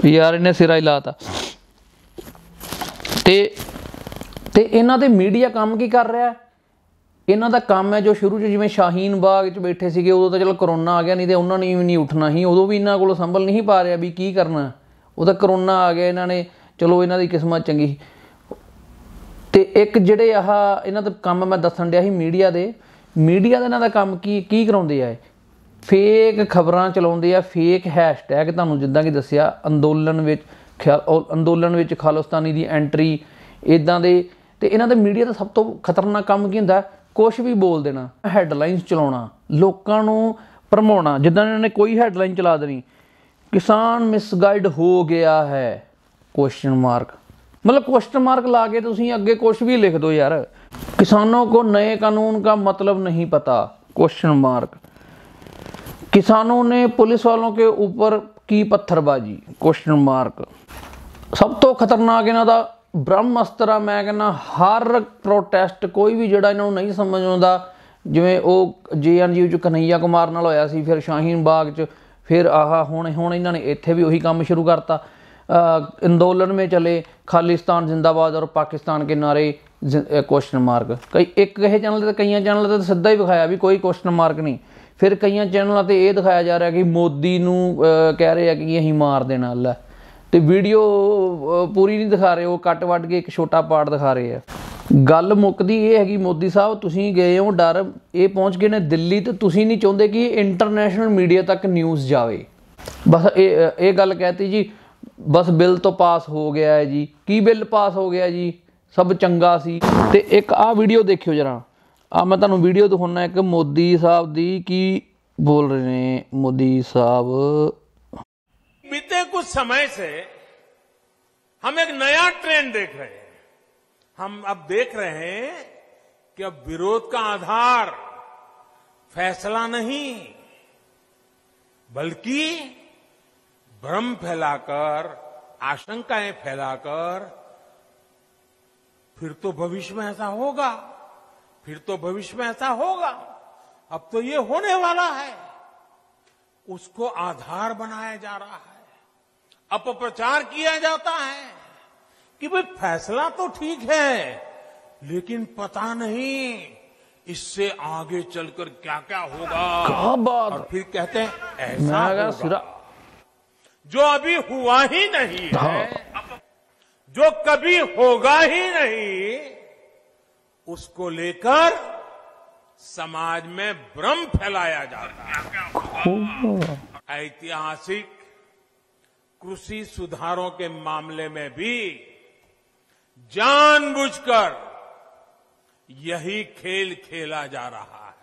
ਯਾਰ ਇਹਨੇ ਸਿਰਾ ਹੀ ਲਾਤਾ ਤੇ ਤੇ ਇਹਨਾਂ ਦੇ ਮੀਡੀਆ ਕੰਮ ਕੀ ਕਰ ਰਿਹਾ ਹੈ? ਇਹਨਾਂ ਦਾ ਕੰਮ ਹੈ ਜੋ ਸ਼ੁਰੂ 'ਚ ਜਿਵੇਂ ਸ਼ਾਹੀਨ ਬਾਗ 'ਚ ਬੈਠੇ ਸੀਗੇ, ਉਦੋਂ ਤਾਂ ਚਲੋ ਕਰੋਨਾ ਆ ਗਿਆ, ਨਹੀਂ ਤੇ ਉਹਨਾਂ ਨੇ ਵੀ ਨਹੀਂ ਉੱਠਣਾ ਸੀ। ਉਦੋਂ ਵੀ ਇਹਨਾਂ ਕੋਲ ਸੰਭਲ ਨਹੀਂ ਪਾ ਰਿਹਾ ਵੀ ਕੀ ਕਰਨਾ। ਉਹ ਤਾਂ ਕਰੋਨਾ ਆ ਗਿਆ, ਇਹਨਾਂ ਨੇ ਚਲੋ ਇਹਨਾਂ ਦੀ ਕਿਸਮਤ ਚੰਗੀ ਸੀ। ਤੇ ਇੱਕ ਜਿਹੜੇ ਆਹ ਇਹਨਾਂ ਦਾ ਕੰਮ ਮੈਂ ਦੱਸਣ ਡਿਆ ਸੀ ਮੀਡੀਆ ਦੇ, ਮੀਡੀਆ ਦਾ ਇਹਨਾਂ ਦਾ ਕੰਮ ਕੀ ਕੀ ਕਰਾਉਂਦੇ ਆ ਫੇਕ ਖਬਰਾਂ ਚਲਾਉਂਦੇ ਆ, ਫੇਕ ਹੈਸ਼ਟੈਗ ਤੁਹਾਨੂੰ ਜਿੱਦਾਂ ਕਿ ਦੱਸਿਆ, ਅੰਦੋਲਨ ਵਿੱਚ ਖਿਆ- ਉਹ ਅੰਦੋਲਨ ਵਿੱਚ ਖਾਲਿਸਤਾਨੀ ਦੀ ਐਂਟਰੀ ਇਦਾਂ ਦੇ, ਤੇ ਇਹਨਾਂ ਦਾ ਮੀਡੀਆ ਦਾ ਸਭ ਤੋਂ ਖਤਰਨਾਕ ਕੰਮ ਕੀ ਹੁੰਦਾ? ਕੁਝ ਵੀ ਬੋਲ ਦੇਣਾ ਹੈਡਲਾਈਨਸ ਚਲਾਉਣਾ ਲੋਕਾਂ ਨੂੰ ਭਰਮਾਉਣਾ ਜਿੱਦਾਂ ਇਹਨਾਂ ਨੇ ਕੋਈ ਹੈਡਲਾਈਨ ਚਲਾ ਦੇਣੀ ਕਿਸਾਨ ਮਿਸਗਾਈਡ ਹੋ ਗਿਆ ਹੈ ਕੁਐਸਚਨ ਮਾਰਕ मतलब क्वेश्चन मार्क लाके ਤੁਸੀਂ ਅੱਗੇ ਕੁਝ ਵੀ ਲਿਖ ਦਿਓ ਯਾਰ किसानों को नए कानून का मतलब नहीं पता क्वेश्चन मार्क किसानों ने पुलिस वालों के ऊपर की पत्थरबाजी क्वेश्चन मार्क ਸਭ ਤੋਂ ਖਤਰਨਾਕ ਇਹਨਾਂ ਬ੍ਰਹਮ ਅਸਤਰਾ ਮੈਂ ਕਹਿੰਦਾ ਹਰ ਪ੍ਰੋਟੈਸਟ ਕੋਈ ਵੀ ਜਿਹੜਾ ਇਹਨਾਂ ਨੂੰ ਨਹੀਂ ਸਮਝ ਆਉਂਦਾ, ਜਿਵੇਂ ਉਹ ਜੇਐਨਯੂ ਚ ਕਨਈਆ ਕੁਮਾਰ ਨਾਲ ਹੋਇਆ ਸੀ, ਫਿਰ ਸ਼ਾਹੀਨ ਬਾਗ ਚ, ਫਿਰ ਆਹਾ ਹੁਣ ਹੁਣ ਇਹਨਾਂ ਨੇ ਇੱਥੇ ਵੀ ਉਹੀ ਕੰਮ ਸ਼ੁਰੂ ਕਰਤਾ। ਅੰਦੋਲਨ ਮੇ ਚਲੇ, ਖਾਲਿਸਤਾਨ ਜ਼ਿੰਦਾਬਾਦ ਔਰ ਪਾਕਿਸਤਾਨ ਕੇ ਨਾਰੇ ਕੁਐਸਚਨ ਮਾਰਕ ਕਈ, ਇੱਕ ਇਹ ਚੈਨਲ ਤੇ, ਕਈਆਂ ਚੈਨਲ ਤੇ ਸਿੱਧਾ ਹੀ ਵਿਖਾਇਆ ਵੀ ਕੋਈ ਕੁਐਸਚਨ ਮਾਰਕ ਨਹੀਂ। ਫਿਰ ਕਈਆਂ ਚੈਨਲਾਂ ਤੇ ਇਹ ਦਿਖਾਇਆ ਜਾ ਰਿਹਾ ਕਿ ਮੋਦੀ ਨੂੰ ਕਹਿ ਰਹੇ ਆ ਕਿ ਅਸੀਂ ਮਾਰ ਦੇਣਾ ਅੱਲਾ। ਤੇ ਵੀਡੀਓ ਪੂਰੀ ਨਹੀਂ ਦਿਖਾ ਰਹੇ, ਉਹ ਕੱਟ ਵੱਟ ਕੇ ਇੱਕ ਛੋਟਾ ਪਾਰਟ ਦਿਖਾ ਰਹੇ ਆ। ਗੱਲ ਮੁੱਕਦੀ ਇਹ ਹੈਗੀ ਮੋਦੀ ਸਾਹਿਬ, ਤੁਸੀਂ ਗਏ ਹੋ, ਡਰ, ਇਹ ਪਹੁੰਚ ਗਏ ਨੇ ਦਿੱਲੀ ਤੇ ਤੁਸੀਂ ਨਹੀਂ ਚਾਹੁੰਦੇ ਕਿ ਇੰਟਰਨੈਸ਼ਨਲ ਮੀਡੀਆ ਤੱਕ ਨਿਊਜ਼ ਜਾਵੇ। ਬਸ ਇਹ ਇਹ ਗੱਲ ਕਹਿਤੀ ਜੀ, ਬਸ ਬਿੱਲ ਤੋਂ ਪਾਸ ਹੋ ਗਿਆ ਹੈ ਜੀ। ਕੀ ਬਿੱਲ ਪਾਸ ਹੋ ਗਿਆ ਜੀ? ਸਭ ਚੰਗਾ ਸੀ। ਤੇ ਇੱਕ ਆਹ ਵੀਡੀਓ ਦੇਖਿਓ ਜਰਾ। ਆ ਮੈਂ ਤੁਹਾਨੂੰ ਵੀਡੀਓ ਦਿਖਾਉਣਾ ਇੱਕ ਮੋਦੀ ਸਾਹਿਬ ਦੀ, ਕੀ ਬੋਲ ਰਹੇ ਨੇ ਮੋਦੀ ਸਾਹਿਬ? बीते कुछ समय से हम एक नया ट्रेंड देख रहे हैं। हम अब देख रहे हैं कि अब विरोध का आधार फैसला नहीं, बल्कि भ्रम फैलाकर, आशंकाएँ फैलाकर, फिर तो भविष्य में ऐसा होगा, फिर तो भविष्य में ऐसा होगा। अब तो ये होने वाला है। उसको आधार बनाया जा रहा है। अपप्रचार किया जाता है कि भाई फैसला तो ठीक है लेकिन पता नहीं इससे आगे चलकर क्या क्या होगा। क्या बात। और फिर कहते हैं ऐसा होगा। जो अभी हुआ ही नहीं है जो कभी होगा ही नहीं उसको लेकर समाज में भ्रम फैलाया जाता है। ऐतिहासिक कृषि सुधारों के मामले में भी जानबूझकर यही खेल खेला जा रहा है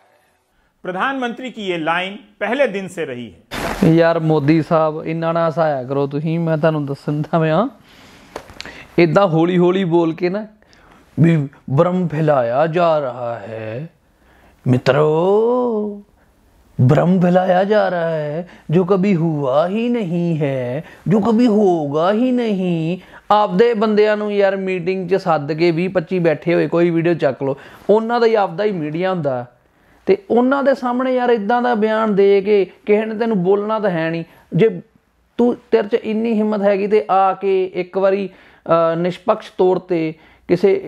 प्रधानमंत्री की ये लाइन पहले दिन से रही है ਯਾਰ ਮੋਦੀ ਸਾਹਿਬ ਇੰਨਾ ਨਾ ਹਸਾਇਆ ਕਰੋ ਤੁਸੀਂ ਮੈਂ ਤੁਹਾਨੂੰ ਦੱਸਣ ਦਾ ਮੈਂ ਇਦਾਂ ਹੌਲੀ ਹੌਲੀ ਬੋਲ ਕੇ ਨਾ ਵੀ ਭਰਮ ਫੈਲਾਇਆ ਜਾ ਰਹਾ ਹੈ मित्रों भ्रम फैलाया जा रहा है, जो कभी ਹੁਆ ਹੀ ਨਹੀਂ ਹੈ ਜੋ ਕਭੀ ਹੋਗਾ ਹੀ ਨਹੀਂ ਆਪਦੇ ਬੰਦਿਆਂ ਨੂੰ ਯਾਰ ਮੀਟਿੰਗ 'ਚ ਸੱਦ ਕੇ 20 25 ਬੈਠੇ ਹੋਏ ਕੋਈ ਵੀਡੀਓ ਚੱਕ ਲਓ ਉਹਨਾਂ ਦਾ ਹੀ ਆਪਦਾ ਹੀ ਮੀਡੀਆ ਹੁੰਦਾ ਤੇ ਉਹਨਾਂ ਦੇ ਸਾਹਮਣੇ ਯਾਰ ਇਦਾਂ ਦਾ ਬਿਆਨ ਦੇ ਕੇ ਕਿਸੇ ਨੇ ਤੈਨੂੰ ਬੋਲਣਾ ਤਾਂ ਹੈ ਨਹੀਂ ਜੇ ਤੂੰ ਤੇਰੇ 'ਚ ਇੰਨੀ ਹਿੰਮਤ ਹੈਗੀ ਤੇ ਆ ਕੇ ਇੱਕ ਵਾਰੀ ਨਿਸ਼ਪਕਸ਼ ਤੌਰ ਤੇ ਕਿਸੇ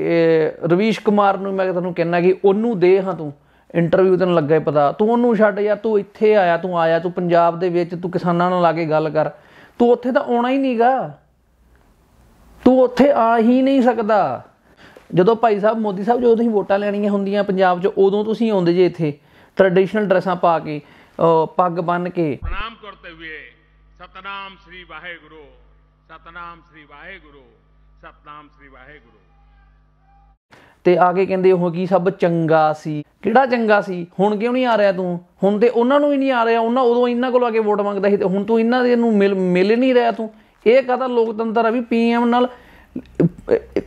ਰਵੀਸ਼ ਕੁਮਾਰ ਨੂੰ ਮੈਂ ਤੁਹਾਨੂੰ ਕਹਿਣਾ ਕਿ ਉਹਨੂੰ ਦੇ ਹਾਂ ਤੂੰ ਇੰਟਰਵਿਊ ਤੈਨੂੰ ਲੱਗੇ ਪਤਾ। ਤੂੰ ਉਹਨੂੰ ਛੱਡ ਯਾਰ, ਤੂੰ ਇੱਥੇ ਆਇਆ, ਤੂੰ ਆਇਆ, ਤੂੰ ਪੰਜਾਬ ਦੇ ਵਿੱਚ, ਤੂੰ ਕਿਸਾਨਾਂ ਨਾਲ ਲਾ ਕੇ ਗੱਲ ਕਰ। ਤੂੰ ਉੱਥੇ ਤਾਂ ਆਉਣਾ ਹੀ ਨਹੀਂਗਾ। ਤੂੰ ਉੱਥੇ ਆ ਹੀ ਨਹੀਂ ਸਕਦਾ। ਜਦੋਂ ਭਾਈ ਸਾਹਿਬ ਮੋਦੀ ਸਾਹਿਬ ਜਦੋਂ ਤੁਸੀਂ ਵੋਟਾਂ ਲੈਣੀਆਂ ਹੁੰਦੀਆਂ ਪੰਜਾਬ 'ਚ, ਉਦੋਂ ਤੁਸੀਂ ਆਉਂਦੇ ਜੇ ਇੱਥੇ। ਟ੍ਰੈਡੀਸ਼ਨਲ ਡਰੈਸਾਂ ਪਾ ਕੇ ਪੱਗ ਬੰਨ ਕੇ। ਪ੍ਰਣਾਮ ਕਰਤੇ ਹੋਏ, ਸਤਨਾਮ ਸ੍ਰੀ ਵਾਹਿਗੁਰੂ, ਸਤਨਾਮ ਸ੍ਰੀ ਵਾਹਿਗੁਰੂ, ਸਤਨਾਮ ਸ੍ਰੀ ਵਾਹਿਗੁਰੂ। ਤੇ ਆ ਕੇ ਕਹਿੰਦੇ ਉਹ ਕੀ ਸਭ ਚੰਗਾ ਸੀ। ਕਿਹੜਾ ਚੰਗਾ ਸੀ? ਹੁਣ ਕਿਉਂ ਨਹੀਂ ਆ ਰਿਹਾ ਤੂੰ? ਹੁਣ ਤੇ ਉਹਨਾਂ ਨੂੰ ਹੀ ਨਹੀਂ ਆ ਰਿਹਾ, ਉਹਨਾਂ ਉਦੋਂ ਇਹਨਾਂ ਕੋਲ ਆ ਕੇ ਵੋਟ ਮੰਗਦਾ ਸੀ ਤੇ ਹੁਣ ਤੂੰ ਇਹਨਾਂ ਦੇ ਨੂੰ ਮਿਲ ਮਿਲ ਨਹੀਂ ਰਿਹਾ ਤੂੰ। ਇਹ ਕਹਦਾ ਲੋਕਤੰਤਰ ਆ ਵੀ ਪੀਐਮ ਨਾਲ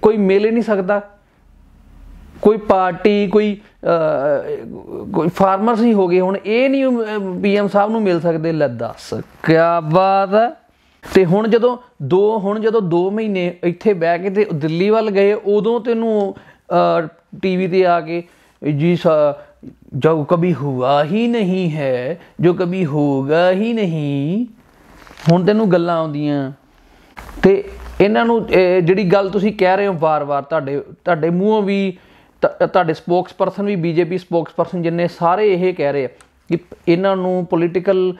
ਕੋਈ ਮਿਲ ਹੀ ਨਹੀਂ ਸਕਦਾ। ਕੋਈ ਪਾਰਟੀ, ਕੋਈ ਕੋਈ ਫਾਰਮਰਸ ਹੀ ਹੋ ਗਏ ਹੁਣ। ਇਹ ਨਹੀਂ ਪੀਐਮ ਸਾਹਿਬ ਨੂੰ ਮਿਲ ਸਕਦੇ। ਲੈ ਦੱਸ ਕੀ ਬਾਤ ਹੈ। ਤੇ ਹੁਣ ਜਦੋਂ ਦੋ, ਹੁਣ ਜਦੋਂ 2 ਮਹੀਨੇ ਇੱਥੇ ਬਹਿ ਕੇ ਤੇ ਦਿੱਲੀ ਵੱਲ ਗਏ, ਉਦੋਂ ਤੈਨੂੰ ਟੀਵੀ ਤੇ ਆ ਕੇ, ਜੀ ਸਾ- ਜੋ ਕभी ਹੁਆ ਹੀ ਨਹੀਂ ਹੈ, ਜੋ ਕभी ਹੋਗਾ ਹੀ ਨਹੀਂ, ਹੁਣ ਤੈਨੂੰ ਗੱਲਾਂ ਆਉਂਦੀਆਂ। ਤੇ ਇਹਨਾਂ ਨੂੰ ਜਿਹੜੀ ਗੱਲ ਤੁਸੀਂ ਕਹਿ ਰਹੇ ਹੋ ਵਾਰ-ਵਾਰ, ਤੁਹਾਡੇ ਤੁਹਾਡੇ ਮੂੰਹੋਂ ਵੀ, ਤ- ਤੁਹਾਡੇ ਸਪੋਕਸਪਰਸਨ ਵੀ, ਬੀਜੇਪੀ ਸਪੋਕਸਪਰਸਨ ਜਿੰਨੇ ਸਾਰੇ ਇਹ ਕਹਿ ਰਹੇ ਆ ਕਿ ਇਹਨਾਂ ਨੂੰ ਪੋਲੀਟੀਕਲ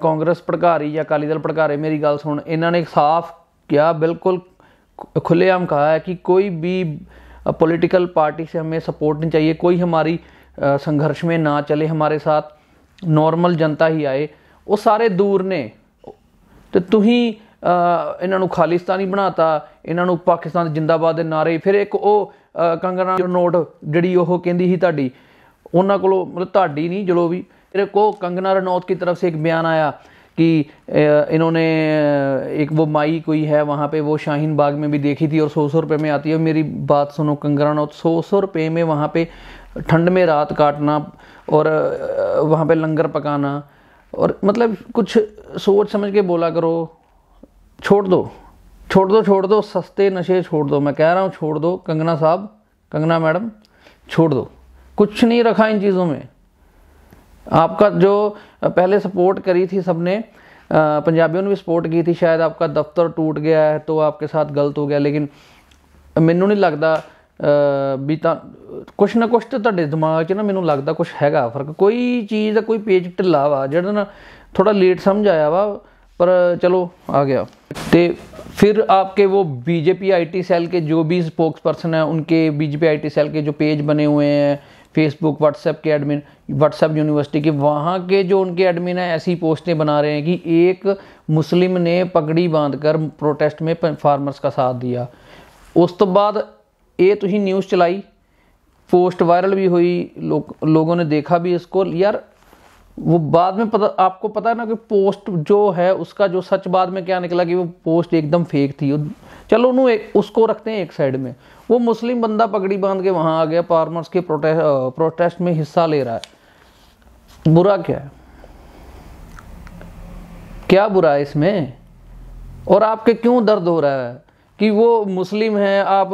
ਕਾਂਗਰਸ ਭੜਕਾ ਰਹੀ ਜਾਂ ਅਕਾਲੀ ਦਲ ਭੜਕਾ ਰਹੇ ਮੇਰੀ ਗੱਲ ਸੁਣ ਇਹਨਾਂ ਨੇ ਸਾਫ਼ किया बिल्कुल खुलेआम कहा है कि कोई भी पॉलिटिकल पार्टी से हमें सपोर्ट नहीं चाहिए कोई हमारी अ, संघर्ष में ना चले हमारे साथ नॉर्मल जनता ही आए वो सारे दूर ने ਤੇ ਤੁਸੀਂ ਅਹ, ਇਹਨਾਂ ਨੂੰ ਖਾਲਿਸਤਾਨੀ ਬਣਾਤਾ ਇਹਨਾਂ ਨੂੰ ਪਾਕਿਸਤਾਨ ਜਿੰਦਾਬਾਦ ਦੇ ਨਾਰੇ ਫਿਰ ਇੱਕ ਉਹ ਅਹ, ਕੰਗਨਾ ਨੋਟ ਜਿਹੜੀ ਉਹ ਕਹਿੰਦੀ ਸੀ ਤੁਹਾਡੀ ਉਹਨਾਂ ਕੋਲੋਂ मतलब ਤੁਹਾਡੀ नहीं जो भी मेरे को कंगना रनौत की तरफ़ से एक बयान आया कि इन्होंने एक वो माई कोई है, वहाँ पे वो शाहीन बाग में भी देखी थी और सौ सौ रुपये में आती है। मेरी बात सुनो, कंगना रनौत सौ सौ रुपये में वहाँ पे ठंड में रात काटना और वहाँ पे लंगर पकाना और मतलब कुछ सोच समझ के बोला करो, छोड़ दो छोड़ दो छोड़ दो, सस्ते नशे छोड़ दो। मैं कह रहा हूँ, छोड़ दो, कंगना साहब, कंगना मैडम, छोड़ दो। कुछ नहीं रखा इन चीज़ों में। आपका जो पहले सपोर्ट करी थी सबने अ, पंजाबियों ने भी सपोर्ट की थी शायद आपका दफ्तर टूट गया है तो आपके साथ गलत हो गया लेकिन ਮੈਨੂੰ ਨਹੀਂ ਲੱਗਦਾ ਅ, ਵੀ ਤਾਂ ਕੁਛ ਨਾ ਕੁਛ ਤੇ ਤੁਹਾਡੇ ਦਿਮਾਗ 'ਚ ਨਾ ਮੈਨੂੰ ਲੱਗਦਾ ਕੁਛ ਹੈਗਾ ਫਰਕ ਕੋਈ ਚੀਜ਼ ਦਾ ਕੋਈ ਪੇਜ ਢਿੱਲਾ ਵਾ ਜਿਹੜਾ ਨਾ ਥੋੜਾ ਲੇਟ ਸਮਝ ਆਇਆ ਵਾ पर चलो आ गया तो फिर आपके वो बीजेपी आईटी सेल के जो भी स्पोक्स पर्सन हैं उनके बीजेपी आईटी सेल के जो पेज बने हुए हैं फेसबुक व्हाट्सएप के एडमिन व्हाट्सएप यूनिवर्सिटी के, वहाँ के जो उनके एडमिन हैं, ऐसी पोस्टें बना रहे हैं कि एक मुस्लिम ने पगड़ी बाँध कर प्रोटेस्ट में फार्मर्स का साथ दिया। उस तो बाद ये तुम न्यूज़ चलाई। पोस्ट वायरल भी हुई, लोग, लोगों ने देखा भी इसको। यार वो बाद में पता, आपको पता है ना कि पोस्ट जो है, उसका जो सच बाद में क्या निकला कि वो पोस्ट एकदम फेक थी। चलो एक उसको रखते हैं एक साइड में। वो मुस्लिम बंदा पगड़ी बाँध के वहाँ आ गया फार्मर्स के प्रोटेस्ट प्रोटेस्ट में हिस्सा ले रहा है। बुरा क्या है? क्या बुरा है इसमें? और आपके क्यों दर्द हो रहा है? कि वो मुस्लिम है, आप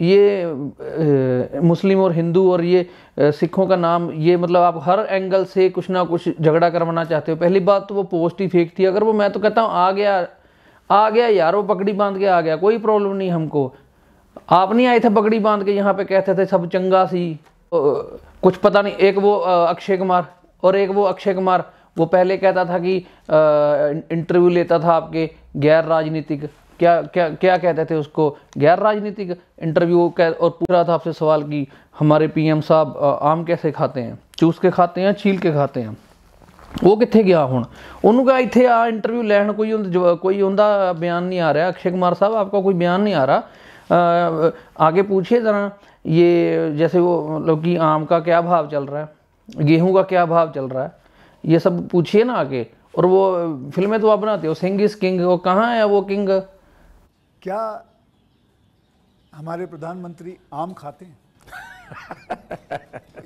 ये मुस्लिम और हिंदू और ये सिखों का नाम, ये मतलब आप हर एंगल से कुछ ना कुछ झगड़ा करवाना चाहते हो। पहली बात तो वो पोस्ट ही फेक थी। अगर वो, मैं तो कहता हूँ, आ गया आ गया यार वो पगड़ी बाँध के आ गया, कोई प्रॉब्लम नहीं हमको। आप नहीं आए थे पगड़ी बाँध के, यहाँ पे कहते थे सब चंगा सी। कुछ पता नहीं, एक वो अक्षय कुमार और एक वो अक्षय कुमार, वो पहले कहता था कि इंटरव्यू लेता था आपके गैर राजनीतिक। क्या क्या क्या कहते थे उसको गैर राजनीतिक इंटरव्यू कह और पूछ रहा था आपसे सवाल कि हमारे पीएम साहब अ, आम कैसे खाते हैं चूस के खाते हैं छील के खाते हैं ਉਹ ਕਿੱਥੇ ਗਿਆ ਹੁਣ ਉਹਨੂੰ ਕਹਾ ਇੱਥੇ ਆ ਇੰਟਰਵਿਊ ਲੈਣ ਕੋਈ ਉਹਦਾ ਜਵਾ- ਕੋਈ ਉਹਦਾ ਬਿਆਨ नहीं आ रहा अक्षय कुमार साहब आपका कोई बयान नहीं आ रहा अ, आगे पूछिए ज़रा ये जैसे वो मतलब कि आम का क्या भाव चल रहा है गेहूं का क्या भाव चल रहा है ये सब पूछिए ना आगे और वो फिल्में तो आप बनाते हो सिंग इज किंग वो कहाँ है वो किंग क्या हमारे प्रधानमंत्री आम खाते हैं?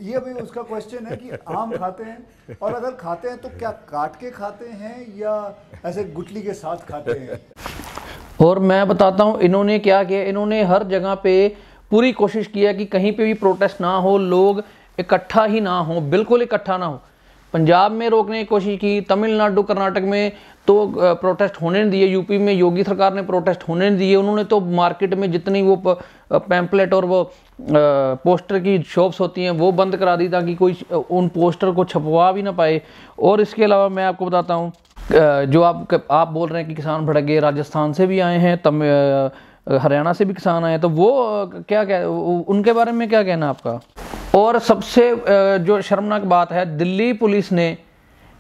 ये भी उसका क्वेश्चन है कि आम खाते हैं। और अगर खाते हैं तो क्या काट के खाते हैं या ऐसे गुटली के साथ खाते हैं? और मैं बताता हूँ, इन्होंने क्या किया? इन्होंने हर जगह पे पूरी कोशिश किया कि कहीं पे भी प्रोटेस्ट ना हो, लोग इकट्ठा ही ना हो, बिल्कुल इकट्ठा ना हो। पंजाब में रोकने की कोशिश की, तमिलनाडु, कर्नाटक में तो प्रोटेस्ट होने नहीं दिए, यूपी में योगी सरकार ने प्रोटेस्ट होने नहीं दिए, उन्होंने तो मार्केट में जितनी वो पैम्पलेट और वो पोस्टर की शॉप्स होती हैं, वो बंद करा दी ताकि कोई उन पोस्टर को छपवा भी ना पाए। और इसके अलावा मैं आपको बताता हूँ जो आप आप बोल रहे हैं कि किसान भड़क गए राजस्थान से भी आए हैं, तम हरियाणा से भी किसान आए हैं तो वो क्या उ- उनके बारे में क्या कहना आपका? और सबसे जो शर्मनाक बात है दिल्ली पुलिस ने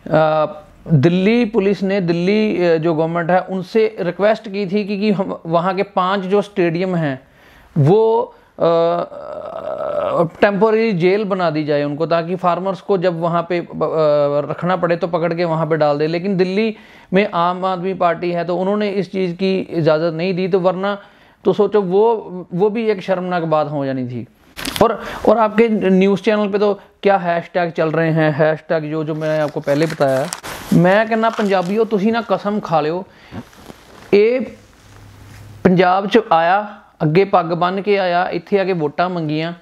दिल्ली पुलिस ने दिल्ली जो गवर्नमेंट है उनसे रिक्वेस्ट की थी कि, कि हम वहाँ के पाँच जो स्टेडियम हैं वो टेम्पोररी जेल बना दी जाए उनको ताकि फार्मर्स को जब वहाँ पे रखना पड़े तो पकड़ के वहाँ पे डाल दे। लेकिन दिल्ली में आम आदमी पार्टी है तो उन्होंने इस चीज़ की इजाज़त नहीं दी तो वरना तो सोचो वो वो भी एक शर्मनाक बात हो जानी थी। और और आपके न्यूज़ चैनल पे तो क्या हैशटैग ਚੱਲ ਰਹੇ हैं हैशटैग जो जो मैंने आपको पहले बताया ਮੈਂ ਕਹਿੰਦਾ ਪੰਜਾਬੀਓ ਤੁਸੀਂ ਨਾ ਕਸਮ ਖਾ ਲਿਓ ਇਹ ਪੰਜਾਬ ਚ ਆਇਆ ਅੱਗੇ ਪੱਗ ਬੰਨ ਕੇ ਆਇਆ ਇੱਥੇ ਆ ਕੇ ਵੋਟਾਂ ਮੰਗੀਆਂ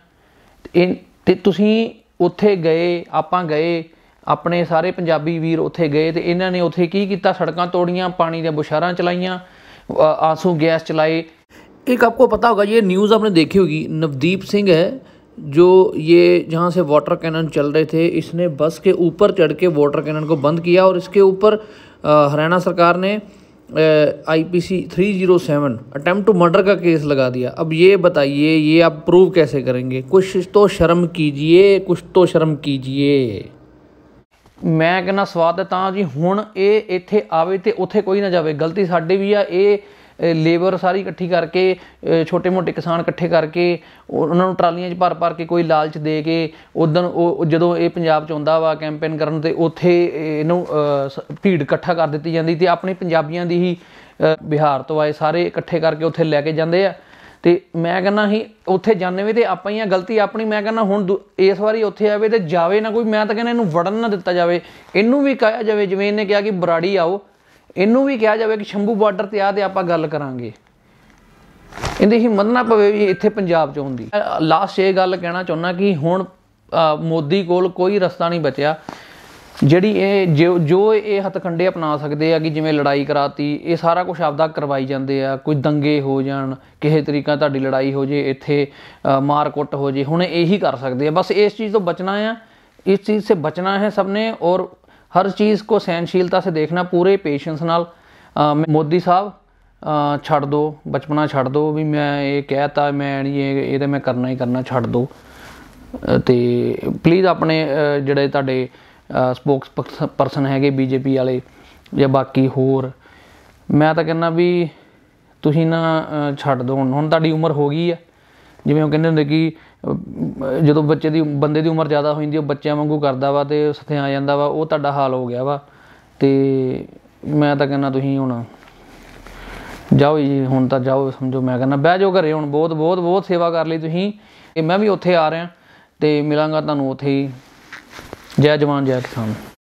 ਇਹ ਤੇ ਤੁਸੀਂ ਉੱਥੇ ਗਏ ਆਪਾਂ ਗਏ ਆਪਣੇ ਸਾਰੇ ਪੰਜਾਬੀ ਵੀਰ ਉੱਥੇ ਗਏ ਤੇ ਇਹਨਾਂ ਨੇ ਉੱਥੇ ਕੀ ਕੀਤਾ ਸੜਕਾਂ ਤੋੜੀਆਂ ਪਾਣੀ ਦੀਆਂ ਬੁਸ਼ਾਰਾਂ ਚਲਾਈਆਂ ਅ, आंसू गैस चलाए एक आपको पता होगा ये न्यूज़ आपने देखी होगी नवदीप सिंह है जो ये जहाँ से वाटर कैनन चल रहे थे इसने बस के ऊपर चढ़ के वाटर कैनन को बंद किया और इसके ऊपर अ, हरियाणा सरकार ने I P C three zero seven attempt to murder का केस लगा दिया अब ये बताइए ये आप प्रूव कैसे करेंगे कुछ तो शर्म कीजिए कुछ तो शर्म कीजिए ਮੈਂ ਕਹਿੰਦਾ ਸਵਾਦ ਹੈ ਤਾਂ ਜੀ ਹੁਣ ਇਹ ਇੱਥੇ ਆਵੇ ਤੇ ਉੱਥੇ ਕੋਈ ਨਾ ਜਾਵੇ ਗਲਤੀ ਸਾਡੀ ਵੀ ਆ ਇਹ ਲੇਬਰ ਸਾਰੀ ਇਕੱਠੀ ਕਰਕੇ ਛੋਟੇ ਮੋਟੇ ਕਿਸਾਨ ਇਕੱਠੇ ਕਰਕੇ ਉਹਨਾਂ ਨੂੰ ਟਰਾਲੀਆਂ 'ਚ ਭਰ ਭਰ ਕੇ ਕੋਈ ਲਾਲਚ ਦੇ ਕੇ ਉਦੋਂ ਉਹ ਜਦੋਂ ਇਹ ਪੰਜਾਬ 'ਚ ਆਉਂਦਾ ਵਾ ਕੈਂਪੇਨ ਕਰਨ ਤੇ ਉੱਥੇ ਇਹਨੂੰ ਸ- ਭੀੜ ਇਕੱਠਾ ਕਰ ਦਿੱਤੀ ਜਾਂਦੀ ਤੇ ਆਪਣੇ ਪੰਜਾਬੀਆਂ ਦੀ ਹੀ ਬਿਹਾਰ ਤੋਂ ਆਏ ਸਾਰੇ ਇਕੱਠੇ ਕਰਕੇ ਉੱਥੇ ਲੈ ਕੇ ਜਾਂਦੇ ਆ। ਤੇ ਮੈਂ ਕਹਿੰਦਾ ਸੀ, ਉੱਥੇ ਜਾਂਦੇ ਵੀ ਤੇ ਆਪਾਂ ਹੀ ਆ, ਗਲਤੀ ਆਪਣੀ, ਮੈਂ ਕਹਿੰਦਾ ਹੁਣ ਦੂ- ਇਸ ਵਾਰੀ ਉੱਥੇ ਆਵੇ ਤੇ ਜਾਵੇ ਨਾ ਕੋਈ, ਮੈਂ ਤਾਂ ਕਹਿੰਦਾ ਇਹਨੂੰ ਵੜਨ ਨਾ ਦਿੱਤਾ ਜਾਵੇ। ਇਹਨੂੰ ਵੀ ਕਿਹਾ ਜਾਵੇ, ਜਿਵੇਂ ਇਹਨੇ ਕਿਹਾ ਕਿ ਬਰਾੜੀ ਆਓ। ਇਹਨੂੰ ਵੀ ਕਿਹਾ ਜਾਵੇ ਕਿ ਸ਼ੰਭੂ ਬਾਰਡਰ ਤੇ ਆ ਤੇ ਆਪਾਂ ਗੱਲ ਕਰਾਂਗੇ। ਇਹਦੇ ਹੀ ਮੰਨਣਾ ਪਵੇ ਵੀ ਇੱਥੇ ਪੰਜਾਬ 'ਚ ਹੁੰਦੀ ਲਾਸਟ ਇਹ ਗੱਲ ਕਹਿਣਾ ਚਾਹੁੰਦਾ ਕਿ ਹੁਣ ਮੋਦੀ ਕੋਲ ਕੋਈ ਰਸਤਾ ਨਹੀਂ ਬਚਿਆ, ਜਿਹੜੀ ਇਹ ਜੋ ਇਹ ਹਤਕੰਡੇ ਅਪਣਾ ਸਕਦੇ ਆ ਕਿ ਜਿਵੇਂ ਲੜਾਈ ਕਰਾਤੀ, ਇਹ ਸਾਰਾ ਕੁਝ ਆਪਦਾ ਕਰਵਾਈ ਜਾਂਦੇ ਆ, ਕੋਈ ਦੰਗੇ ਹੋ ਜਾਣ, ਕਿਸੇ ਤਰੀਕਾ ਤੁਹਾਡੀ ਲੜਾਈ ਹੋ ਜੇ, ਇੱਥੇ ਮਾਰ ਕੁੱਟ ਹੋ ਜੇ, ਹੁਣ ਇਹੀ ਕਰ ਸਕਦੇ ਆ। ਬਸ ਇਸ ਚੀਜ਼ ਤੋਂ ਬਚਣਾ ਆ, ਇਸ ਚੀਜ਼ ਸੇ ਬਚਣਾ ਹੈ ਸਭ ਨੇ ਔਰ हर चीज़ को सहनशीलता से देखना पूरे पेशेंस ਨਾਲ ਅ, ਮੈਂ- ਮੋਦੀ ਸਾਹਿਬ ਅ, ਛੱਡ ਦੋ ਬਚਪਨਾ ਛੱਡ ਦੋ ਵੀ ਮੈਂ ਇਹ ਕਹਿਤਾ ਮੈਂ ਨਹੀਂ ਇਹ ਇਹ ਤੇ ਮੈਂ ਕਰਨਾ ਹੀ ਕਰਨਾ ਛੱਡ ਦੋ ਅ, ਤੇ ਪਲੀਜ਼ ਆਪਣੇ ਅ, ਜਿਹੜੇ ਤੁਹਾਡੇ ਸਪੋਕਸ ਪਰਸਨ ਹੈਗੇ ਬੀਜੇਪੀ ਵਾਲੇ ਜਾਂ ਬਾਕੀ ਹੋਰ ਮੈਂ ਤਾਂ ਕਹਿੰਦਾ ਵੀ ਤੁਸੀਂ ਨਾ ਅ, ਛੱਡ ਦਿਓ ਹੁਣ ਹੁਣ ਤੁਹਾਡੀ ਉਮਰ ਹੋ ਗਈ ਆ ਜਿਵੇਂ ਉਹ ਕਹਿੰਦੇ ਹੁੰਦੇ ਕਿ ਅ, ਜਦੋਂ ਬੱਚੇ ਦੀ ਬੰਦੇ ਦੀ ਉਮਰ ਜ਼ਿਆਦਾ ਹੋ ਜਾਂਦੀ ਉਹ ਬੱਚਿਆਂ ਵਾਂਗੂ ਕਰਦਾ ਵਾ ਤੇ ਸਥਿਆ ਆ ਜਾਂਦਾ ਵਾ, ਉਹ ਤੁਹਾਡਾ ਹਾਲ ਹੋ ਗਿਆ ਵਾ। ਤੇ ਮੈਂ ਤਾਂ ਕਹਿੰਦਾ ਤੁਸੀਂ ਹੁਣ ਜਾਓ ਜੀ, ਹੁਣ ਤਾਂ ਜਾਓ, ਸਮਝੋ, ਮੈਂ ਕਹਿੰਦਾ ਬਹਿ ਜਾਓ ਘਰੇ ਹੁਣ, ਬਹੁਤ ਬਹੁਤ ਬਹੁਤ ਸੇਵਾ ਕਰ ਲਈ ਤੁਸੀਂ। ਤੇ ਮੈਂ ਵੀ ਉੱਥੇ ਆ ਰਿਹਾ ਤੇ ਮਿਲਾਂਗਾ ਤੁਹਾਨੂੰ ਉੱਥੇ ਹੀ। ਜੈ ਜਵਾਨ, ਜੈ ਕਿਸਾਨ।